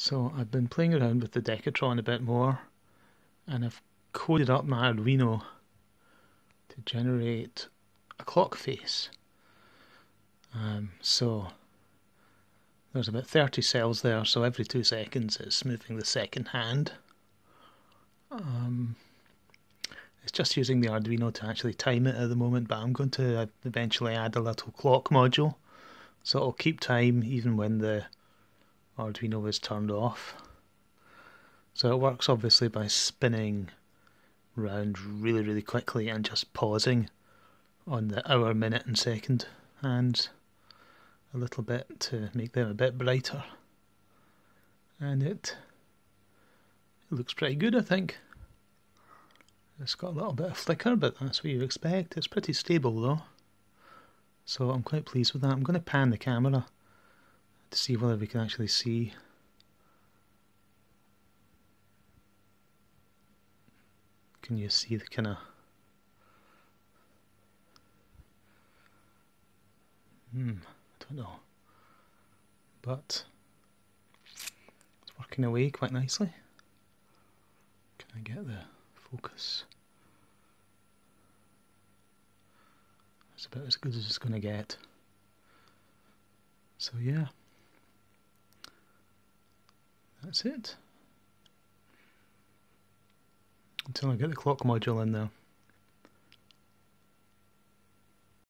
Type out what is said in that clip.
So I've been playing around with the Dekatron a bit more and I've coded up my Arduino to generate a clock face. Um, so there's about 30 cells there, so every two seconds it's moving the second hand. Um, it's just using the Arduino to actually time it at the moment, but I'm going to eventually add a little clock module so it'll keep time even when the Arduino is turned off. So it works obviously by spinning round really really quickly and just pausing on the hour, minute and second hands a little bit to make them a bit brighter. And it, it looks pretty good I think. It's got a little bit of flicker but that's what you expect. It's pretty stable though. So I'm quite pleased with that. I'm going to pan the camera to see whether we can actually see. Can you see the kind of hmm I don't know. But it's working away quite nicely. Can I get the focus? It's about as good as it's going to get. So yeah that's it. Until I get the clock module in there.